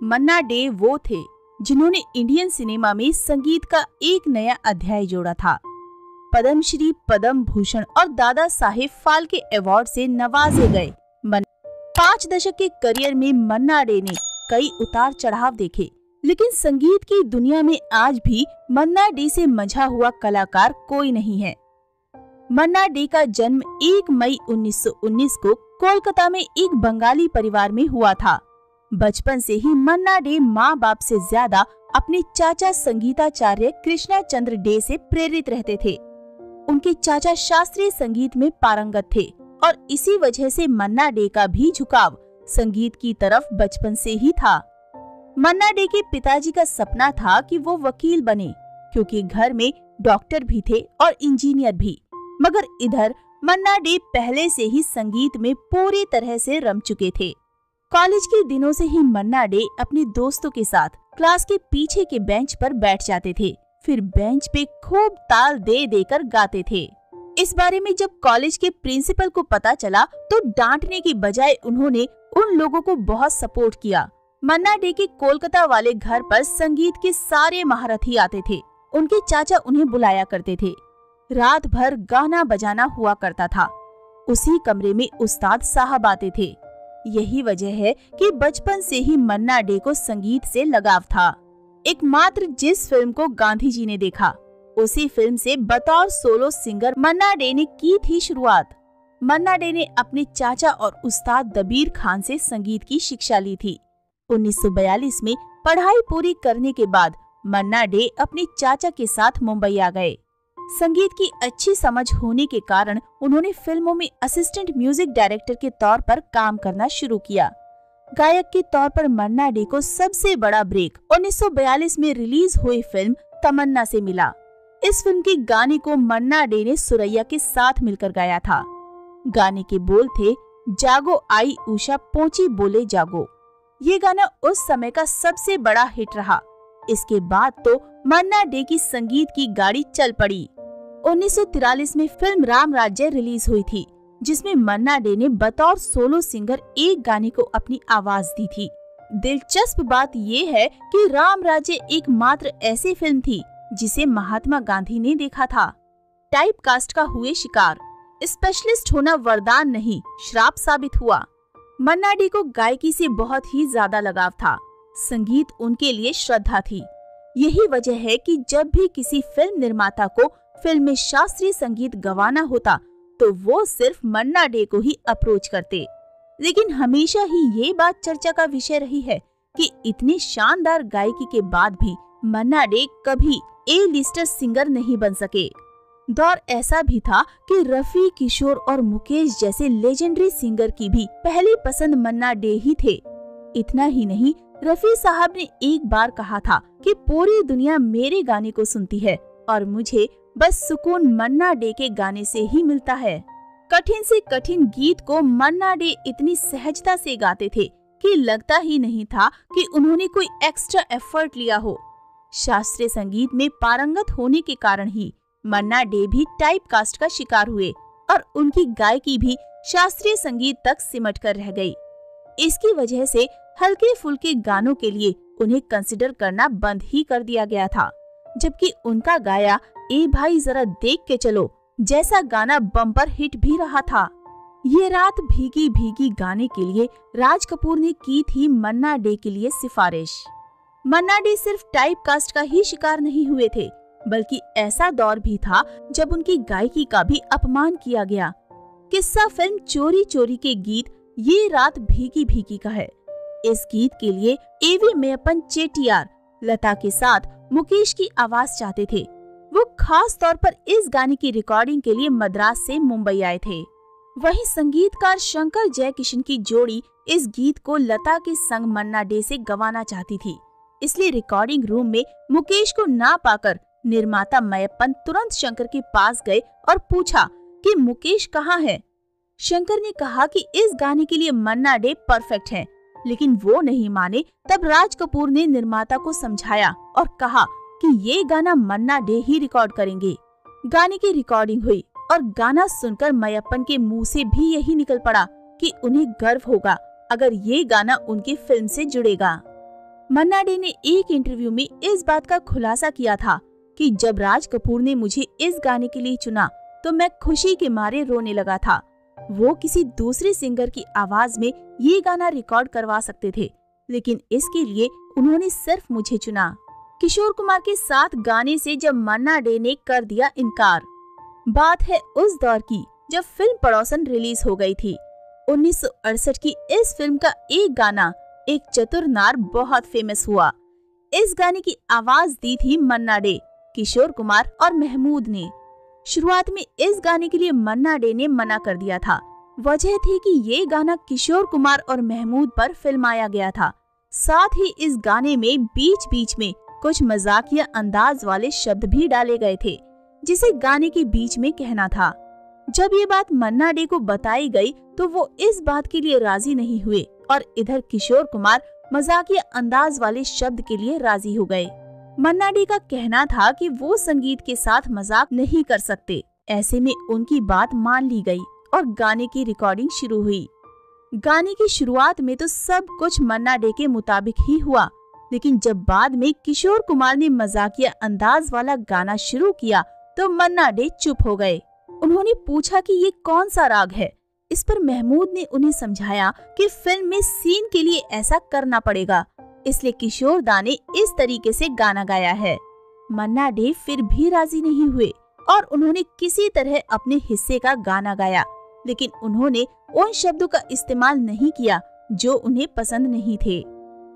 मन्ना day वो थे जिन्होंने इंडियन सिनेमा में संगीत का एक नया अध्याय जोड़ा था। पद्मश्री पद्म भूषण और दादा साहेब फाल्के अवार्ड से नवाजे गए। पाँच दशक के करियर में मन्ना डे ने कई उतार चढ़ाव देखे, लेकिन संगीत की दुनिया में आज भी मन्ना डे से मझा हुआ कलाकार कोई नहीं है। मन्ना डे का जन्म 1 मई 1919 को कोलकाता में एक बंगाली परिवार में हुआ था। बचपन से ही मन्ना डे माँ बाप से ज़्यादा अपने चाचा संगीताचार्य कृष्णा चंद्र डे से प्रेरित रहते थे। उनके चाचा शास्त्रीय संगीत में पारंगत थे और इसी वजह से मन्ना डे का भी झुकाव संगीत की तरफ़ बचपन से ही था। मन्ना डे के पिताजी का सपना था कि वो वकील बने, क्योंकि घर में डॉक्टर भी थे और इंजीनियर भी। मगर इधर मन्ना डे पहले से ही संगीत में पूरी तरह से रम चुके थे। कॉलेज के दिनों से ही मन्ना डे अपने दोस्तों के साथ क्लास के पीछे के बेंच पर बैठ जाते थे। फिर बेंच पे खूब ताल दे देकर गाते थे। इस बारे में जब कॉलेज के प्रिंसिपल को पता चला तो डांटने की बजाय उन्होंने उन लोगों को बहुत सपोर्ट किया। मन्ना डे के कोलकाता वाले घर पर संगीत के सारे महारथी आते थे। उनके चाचा उन्हें बुलाया करते थे। रात भर गाना बजाना हुआ करता था। उसी कमरे में उस्ताद साहब आते थे। यही वजह है कि बचपन से ही मन्ना डे को संगीत से लगाव था। एकमात्र जिस फ़िल्म को गांधी जी ने देखा, उसी फ़िल्म से बतौर सोलो सिंगर मन्ना डे ने की थी शुरुआत। मन्ना डे ने अपने चाचा और उस्ताद दबीर खान से संगीत की शिक्षा ली थी। 1942 में पढ़ाई पूरी करने के बाद मन्ना डे अपने चाचा के साथ मुंबई आ गए। संगीत की अच्छी समझ होने के कारण उन्होंने फ़िल्मों में असिस्टेंट म्यूज़िक डायरेक्टर के तौर पर काम करना शुरू किया। गायक के तौर पर मन्ना डे को सबसे बड़ा ब्रेक 1942 में रिलीज़ हुई फ़िल्म तमन्ना से मिला। इस फ़िल्म के गाने को मन्ना डे ने सुरैया के साथ मिलकर गाया था। गाने के बोल थे, जागो आई उषा, पहुँची बोले जागो। ये गाना उस समय का सबसे बड़ा हिट रहा। इसके बाद तो मन्ना डे की संगीत की गाड़ी चल पड़ी। 1943 में फ़िल्म राम राज्य रिलीज़ हुई थी, जिसमें मन्ना डे ने बतौर सोलो सिंगर एक गाने को अपनी आवाज़ दी थी। दिलचस्प बात ये है कि राम राज्य एक मात्र ऐसी फ़िल्म थी, जिसे महात्मा गांधी ने देखा था। टाइप कास्ट का हुए शिकार, स्पेशलिस्ट होना वरदान नहीं, श्राप साबित हुआ। मन्ना डे को गायकी से बहुत ही ज़्यादा लगाव था, संगीत उनके लिए श्रद्धा थी। यही वजह है कि जब भी किसी फ़िल्म निर्माता को फ़िल्म में शास्त्रीय संगीत गवाना होता तो वो सिर्फ़ मन्ना डे को ही अप्रोच करते। लेकिन हमेशा ही ये बात चर्चा का विषय रही है कि इतनी शानदार गायकी के बाद भी मन्ना डे कभी ए लिस्टर सिंगर नहीं बन सके। दौर ऐसा भी था कि रफी, किशोर और मुकेश जैसे लेजेंडरी सिंगर की भी पहली पसंद मन्ना डे ही थे। इतना ही नहीं, रफी साहब ने एक बार कहा था कि पूरी दुनिया मेरे गाने को सुनती है और मुझे बस सुकून मन्ना डे के गाने से ही मिलता है। कठिन से कठिन गीत को मन्ना डे इतनी सहजता से गाते थे कि लगता ही नहीं था कि उन्होंने कोई एक्स्ट्रा एफर्ट लिया हो। शास्त्रीय संगीत में पारंगत होने के कारण ही मन्ना डे भी टाइप कास्ट का शिकार हुए और उनकी गायकी भी शास्त्रीय संगीत तक सिमट कर रह गई। इसकी वजह से हल्के फुल्के गानों के लिए उन्हें कंसिडर करना बंद ही कर दिया गया था। जबकि उनका गाया, ए भाई, जरा देख के चलो, जैसा गाना बम्पर हिट भी रहा था। ये रात भीगी भीगी गाने के लिए राज कपूर ने की थी मन्ना डे के लिए सिफारिश। मन्ना डे सिर्फ़ टाइप कास्ट का ही शिकार नहीं हुए थे, बल्कि ऐसा दौर भी था जब उनकी गायकी का भी अपमान किया गया। किस्सा फ़िल्म चोरी चोरी के गीत, ये रात भीगी भीगी का है। इस गीत के लिए एवी मेयपन चेटियार लता के साथ मुकेश की आवाज़ चाहते थे। वो खास तौर पर इस गाने की रिकॉर्डिंग के लिए मद्रास से मुंबई आए थे। वहीं संगीतकार शंकर जयकिशन की जोड़ी इस गीत को लता के संग मन्ना डे से गवाना चाहती थी। इसलिए रिकॉर्डिंग रूम में मुकेश को ना पाकर निर्माता मयपन तुरंत शंकर के पास गए और पूछा कि मुकेश कहाँ है? शंकर ने कहा कि इस गाने के लिए मन्ना डे परफेक्ट है, लेकिन वो नहीं माने तब राज कपूर ने निर्माता को समझाया। और कहा कि ये गाना मन्ना डे ही रिकॉर्ड करेंगे। गाने की रिकॉर्डिंग हुई और गाना सुनकर मयप्पन के मुँह से भी यही निकल पड़ा कि उन्हें गर्व होगा अगर ये गाना उनकी फ़िल्म से जुड़ेगा। मन्ना डे ने एक इंटरव्यू में इस बात का खुलासा किया था कि जब राज कपूर ने मुझे इस गाने के लिए चुना तो मैं खुशी के मारे रोने लगा था। वो किसी दूसरे सिंगर की आवाज़ में ये गाना रिकॉर्ड करवा सकते थे, लेकिन इसके लिए उन्होंने सिर्फ़ मुझे चुना। किशोर कुमार के साथ गाने से जब मन्ना डे ने कर दिया इनकार। बात है उस दौर की, जब फ़िल्म पड़ोसन रिलीज़ हो गई थी। 1968 की इस फ़िल्म का एक गाना, एक चतुर नार बहुत फ़ेमस हुआ। इस गाने की आवाज़ दी थी मन्ना डे, किशोर कुमार और महमूद ने। शुरुआत में इस गाने के लिए मन्ना डे ने मना कर दिया था। वजह थी कि ये गाना किशोर कुमार और महमूद पर फिल्माया गया था। साथ ही इस गाने में बीच बीच में कुछ मजाकिया अंदाज वाले शब्द भी डाले गए थे, जिसे गाने के बीच में कहना था। जब ये बात मन्ना डे को बताई गई तो वो इस बात के लिए राज़ी नहीं हुए और इधर किशोर कुमार मजाकिया अंदाज वाले शब्द के लिए राज़ी हो गए। मन्ना डे का कहना था कि वो संगीत के साथ मज़ाक नहीं कर सकते। ऐसे में उनकी बात मान ली गई और गाने की रिकॉर्डिंग शुरू हुई। गाने की शुरुआत में तो सब कुछ मन्ना डे के मुताबिक ही हुआ लेकिन जब बाद में किशोर कुमार ने मजाकिया अंदाज वाला गाना शुरू किया तो मन्ना डे चुप हो गए। उन्होंने पूछा कि ये कौन सा राग है? इस पर महमूद ने उन्हें समझाया कि फ़िल्म में सीन के लिए ऐसा करना पड़ेगा। इसलिए किशोर दा ने इस तरीके से गाना गाया है। मन्ना डे फिर भी राज़ी नहीं हुए और उन्होंने किसी तरह अपने हिस्से का गाना गाया, लेकिन उन्होंने उन शब्दों का इस्तेमाल नहीं किया जो उन्हें पसंद नहीं थे।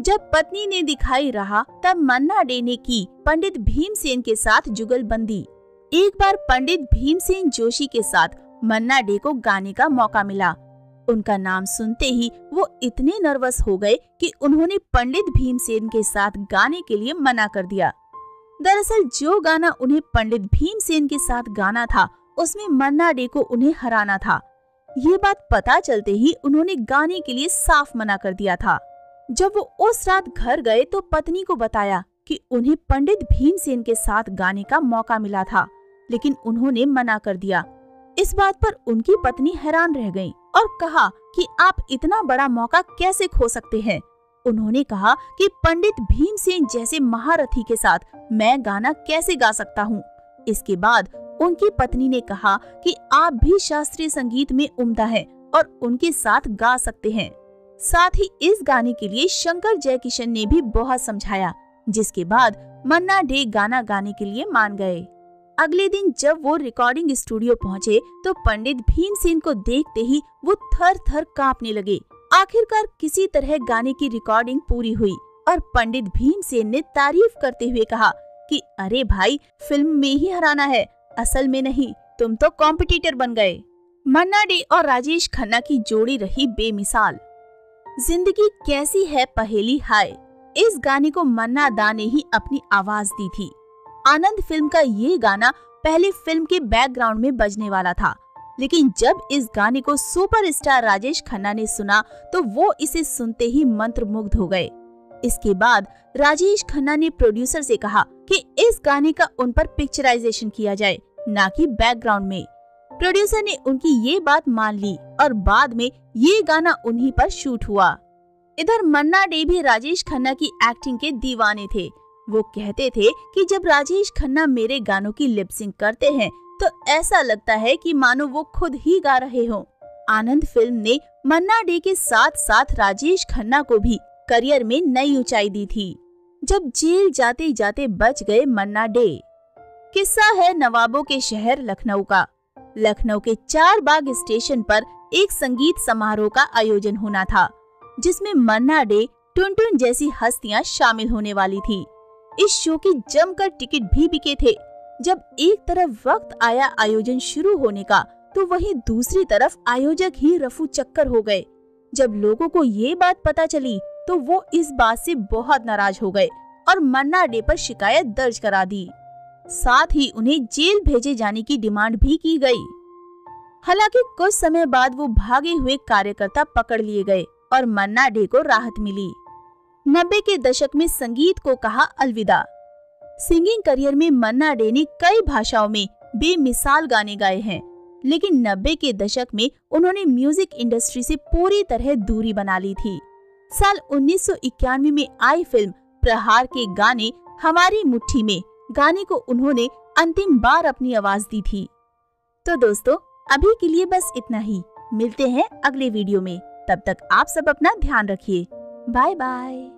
जब पत्नी ने दिखाई रहा, तब मन्ना डे ने की, पंडित भीमसेन के साथ जुगलबंदी। एक बार पंडित भीमसेन जोशी के साथ मन्ना डे को गाने का मौका मिला। उनका नाम सुनते ही वो इतने नर्वस हो गए कि उन्होंने पंडित भीमसेन के साथ गाने के लिए मना कर दिया। दरअसल जो गाना उन्हें पंडित भीमसेन के साथ गाना था, उसमें मन्ना डे को उन्हें हराना था। ये बात पता चलते ही उन्होंने गाने के लिए साफ़ मना कर दिया था। जब वो उस रात घर गए तो पत्नी को बताया कि उन्हें पंडित भीमसेन के साथ गाने का मौका मिला था, लेकिन उन्होंने मना कर दिया। इस बात पर उनकी पत्नी हैरान रह गई और कहा कि आप इतना बड़ा मौका कैसे खो सकते हैं? उन्होंने कहा कि पंडित भीमसेन जैसे महारथी के साथ मैं गाना कैसे गा सकता हूँ? इसके बाद उनकी पत्नी ने कहा कि आप भी शास्त्रीय संगीत में उम्दा हैं और उनके साथ गा सकते हैं। साथ ही इस गाने के लिए शंकर जयकिशन ने भी बहुत समझाया, जिसके बाद मन्ना डे गाना गाने के लिए मान गए। अगले दिन जब वो रिकॉर्डिंग स्टूडियो पहुँचे तो पंडित भीमसेन को देखते ही वो थर थर कांपने लगे। आखिरकार किसी तरह गाने की रिकॉर्डिंग पूरी हुई और पंडित भीमसेन ने तारीफ़ करते हुए कहा कि, अरे भाई, फ़िल्म में ही हराना है, असल में नहीं, तुम तो कॉम्पिटिटर बन गए। मन्ना डे और राजेश खन्ना की जोड़ी रही बेमिसाल। ज़िंदगी कैसी है पहेली हाय। इस गाने को मन्ना दा ने ही अपनी आवाज़ दी थी। आनंद फ़िल्म का ये गाना पहले फ़िल्म के बैकग्राउंड में बजने वाला था। लेकिन जब इस गाने को सुपरस्टार राजेश खन्ना ने सुना तो वो इसे सुनते ही मंत्र मुग्ध हो गए। इसके बाद राजेश खन्ना ने प्रोड्यूसर से कहा कि इस गाने का उन पर पिक्चराइजेशन किया जाए, न कि बैकग्राउंड में। प्रोड्यूसर ने उनकी ये बात मान ली और बाद में ये गाना उन्हीं पर शूट हुआ। इधर मन्ना डे भी राजेश खन्ना की एक्टिंग के दीवाने थे। वो कहते थे कि जब राजेश खन्ना मेरे गानों की लिपसिंग करते हैं तो ऐसा लगता है कि मानो वो खुद ही गा रहे हो। आनंद फ़िल्म ने मन्ना डे के साथ साथ राजेश खन्ना को भी करियर में नई ऊंचाई दी थी। जब जेल जाते जाते बच गए मन्ना डे। किस्सा है नवाबों के शहर लखनऊ का। लखनऊ के चार बाग स्टेशन पर एक संगीत समारोह का आयोजन होना था, जिसमें मन्ना डे टुन जैसी हस्तियाँ शामिल होने वाली थी। इस शो की जमकर टिकट भी बिके थे। जब एक तरफ़ वक्त आया आयोजन शुरू होने का तो वहीं दूसरी तरफ़ आयोजक ही रफू चक्कर हो गए। जब लोगों को ये बात पता चली तो वो इस बात से बहुत नाराज़ हो गए और मन्ना डे पर शिकायत दर्ज करा दी। साथ ही उन्हें जेल भेजे जाने की डिमांड भी की गई। हालाँकि कुछ समय बाद वो भागे हुए कार्यकर्ता पकड़ लिए गए और मन्ना डे को राहत मिली। नब्बे के दशक में संगीत को कहा अलविदा। सिंगिंग करियर में मन्ना डे ने कई भाषाओं में बेमिसाल गाने गाए हैं, लेकिन नब्बे के दशक में उन्होंने म्यूज़िक इंडस्ट्री से पूरी तरह दूरी बना ली थी। साल 1991 में आई फ़िल्म प्रहार के गाने हमारी मुट्ठी में गाने को उन्होंने अंतिम बार अपनी आवाज़ दी थी। तो दोस्तों, अभी के लिए बस इतना ही। मिलते हैं अगले वीडियो में। तब तक आप सब अपना ध्यान रखिए। Bye bye